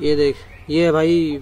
ये देख ये है भाई